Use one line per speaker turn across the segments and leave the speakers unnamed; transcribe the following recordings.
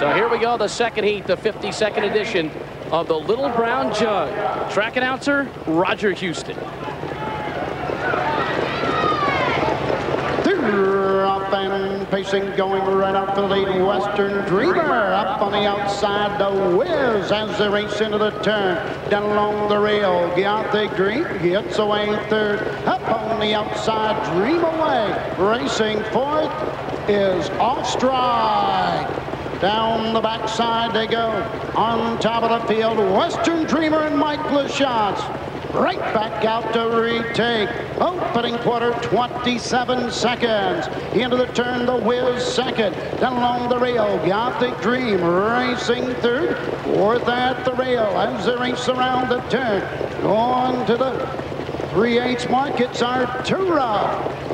So here we go, the second heat, the 52nd edition of the Little Brown Jug. Track announcer, Roger Huston.
Up and pacing, going right out for the lead. Western Dreamer up on the outside. The Whiz as they race into the turn. Down along the rail. Gothic Dream gets away third. Up on the outside. Dream away. Racing fourth is Off Stride. Down the backside they go. On top of the field, Western Dreamer and Mike Lachance. Right back out to retake. Opening quarter, 27 seconds. Into the turn, the Whiz second. Down along the rail, Gothic Dream racing third. Fourth at the rail as they race around the turn. Going to the 3-8 mark, it's Arturo.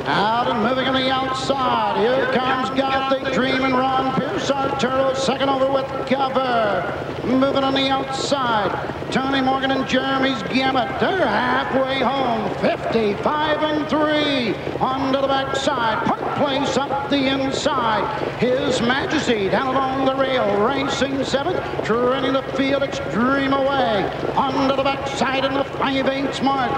Out and moving on the outside. Here comes Gothic Dream and Ron Pierce. Arturo second over with cover. Moving on the outside. Tony Morgan and Jeremy's Gambit. They're halfway home. 55 and 3. Onto the backside. Park Place up the inside. His Majesty down along the rail. Racing seventh. Training the field extreme away. Onto the backside in the 5-8 mark.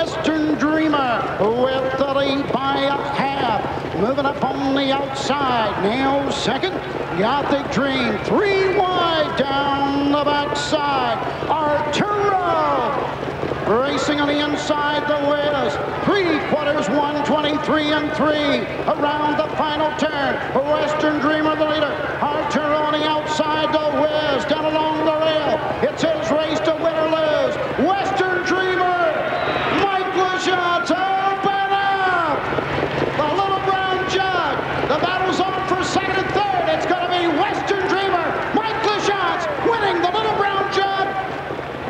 Western Dreamer with the lead by a half. Moving up on the outside. Now second. Gothic Dream. Three wide down the backside. Arturo. Racing on the inside, the Whiz. Three quarters, 123 and three. Around the final turn. Western Dreamer, the leader. Arturo on the outside, the Whiz. Down along the rail. It's his race to win or lose. Western Dreamer. Mike Lachance, open up. The Little Brown Jug. The battle's on for second and third. It's going to be Western Dreamer. Mike Lachance winning the Little Brown Jug.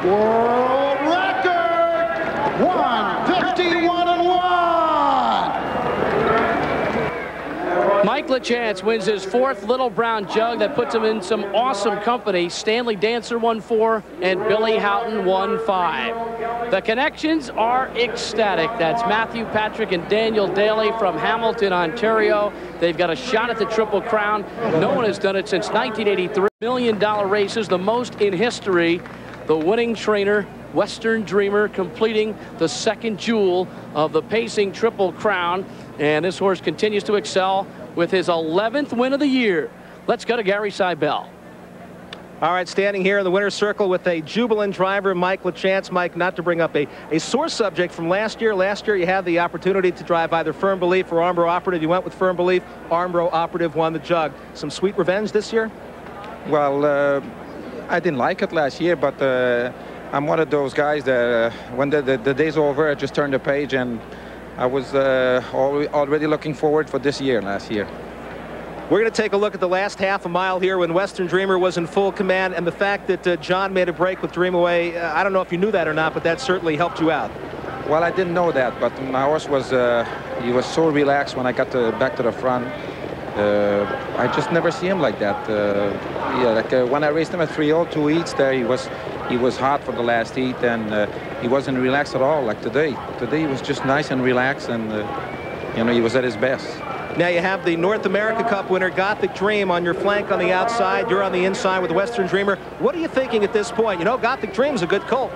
World record. 151 and 1.
Mike Lachance wins his fourth Little Brown Jug. That puts him in some awesome company. Stanley Dancer won four and Billy Haughton won five. The connections are ecstatic. That's Matthew Patrick and Daniel Daly from Hamilton, Ontario. They've got a shot at the Triple Crown. No one has done it since 1983. Million dollar races, the most in history. The winning trainer, Western Dreamer, completing the second jewel of the pacing Triple Crown. And this horse continues to excel with his 11th win of the year. Let's go to Gary Seibel.
All right, standing here in the winner's circle with a jubilant driver, Mike Lachance. Mike, not to bring up a, a sore subject from last year. Last year, you had the opportunity to drive either Firm Belief or Armbro Operative. You went with Firm Belief. Armbro Operative won the jug. Some sweet revenge this year?
Well, uh, I didn't like it last year, but uh, I'm one of those guys that uh, when the, the, the, day's over, I just turn the page, and I was uh, already looking forward for this year last year.
We're going to take a look at the last half a mile here when Western Dreamer was in full command, and the fact that uh, John made a break with Dreamaway. Uh, I don't know if you knew that or not, but that certainly helped you out.
Well, I didn't know that, but my horse was he was so relaxed when I got to, back to the front. Uh, I just never see him like that. Uh, yeah, like uh, when I raced him at 3-0, two heats there, he was he was hot for the last heat, and he wasn't relaxed at all. Like today, today he was just nice and relaxed, and you know he was at his best.
Now you have the North America Cup winner, Gothic Dream, on your flank on the outside. You're on the inside with the Western Dreamer. What are you thinking at this point? You know, Gothic Dream's a good colt.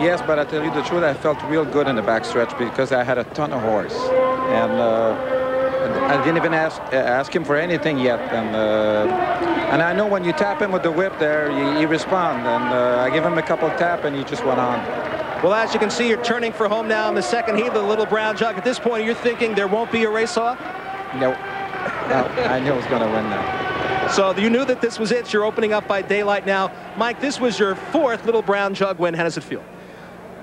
Yes, but I tell you the truth, I felt real good in the backstretch because I had a ton of horse, and. Uh, I didn't even ask ask him for anything yet, and uh, and I know when you tap him with the whip there, he, he responds, and uh, I give him a couple tap, and he just went on.
Well, as you can see, you're turning for home now in the second heat of the Little Brown Jug. At this point, you're thinking there won't be a race off?
No, no I knew I was going to win now.
So you knew that this was it. You're opening up by daylight now. Mike, this was your fourth Little Brown Jug win. How does it feel?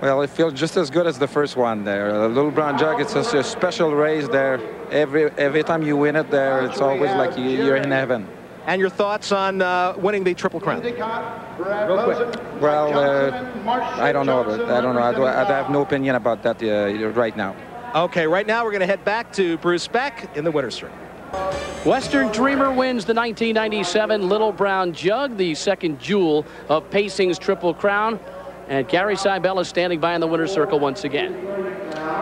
Well, it feels just as good as the first one there. The Little Brown Jug, it's such a special race there. Every every time you win it there, it's always like you're in heaven.
And your thoughts on uh, winning the Triple Crown?
Real quick. Well, uh, I don't know. I don't know. I, do, I have no opinion about that uh, right now.
Okay, right now we're going to head back to Bruce Beck in the winner's circle.
Western Dreamer wins the 1997 Little Brown Jug, the second jewel of Pacing's Triple Crown. And Gary Seibel is standing by in the winner's circle once again.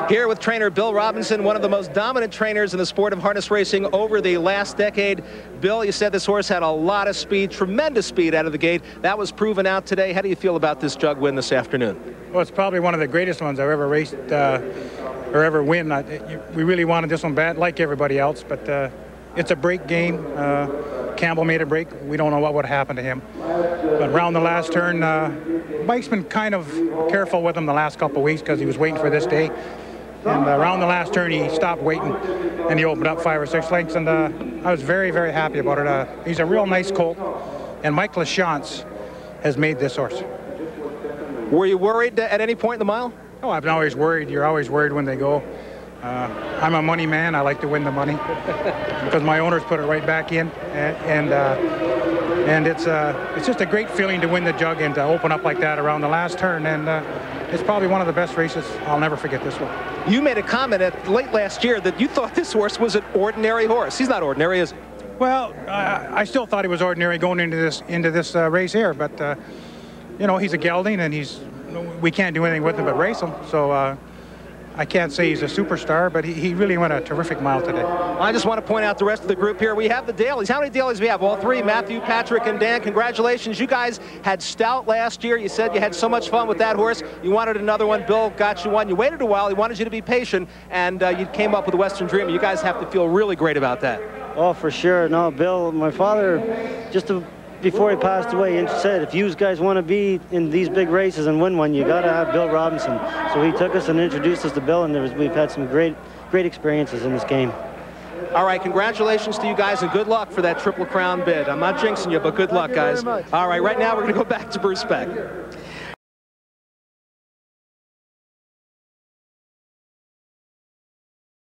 Here with trainer Bill Robinson, one of the most dominant trainers in the sport of harness racing over the last decade. Bill, you said this horse had a lot of speed, tremendous speed out of the gate. That was proven out today. How do you feel about this jug win this afternoon?
Well, it's probably one of the greatest ones I've ever raced uh, or ever win. we really wanted this one bad, like everybody else, but uh, it's a break game. Uh, Campbell made a break. We don't know what would happen to him. But around the last turn, uh, Mike's been kind of careful with him the last couple weeks because he was waiting for this day. And uh, around the last turn, he stopped waiting, and he opened up five or six lengths, and uh, I was very, very happy about it. Uh, he's a real nice colt, and Mike Lachance has made this horse.
Were you worried at any point in the mile?
Oh, I've been always worried. You're always worried when they go. Uh, I'm a money man. I like to win the money because my owners put it right back in, and and, uh, and it's uh, it's just a great feeling to win the jug and to open up like that around the last turn. And uh, it's probably one of the best races. I'll never forget this one.
You made a comment at late last year that you thought this horse was an ordinary horse. He's not ordinary, is he?
Well, I still thought he was ordinary going into this into this uh, race here, but uh, you know he's a gelding and he's we can't do anything with him but race him. So I can't say he's a superstar, but he, he really went a terrific mile today.
I just want to point out the rest of the group here. We have the Dailies. How many Dailies we have? All three, Matthew, Patrick, and Dan. Congratulations. You guys had Stout last year. You said you had so much fun with that horse. You wanted another one. Bill got you one. You waited a while. He wanted you to be patient, and uh, you came up with the Western Dream. You guys have to feel really great about that.
Oh, for sure. No, Bill, my father, just a before he passed away, and said, if you guys want to be in these big races and win one, you got to have Bill Robinson. So he took us and introduced us to Bill, and was, we've had some great, great experiences in this game.
All right, congratulations to you guys, and good luck for that Triple Crown bid. I'm not jinxing you, but good luck, guys. All right, right now we're going to go back to Bruce Beck.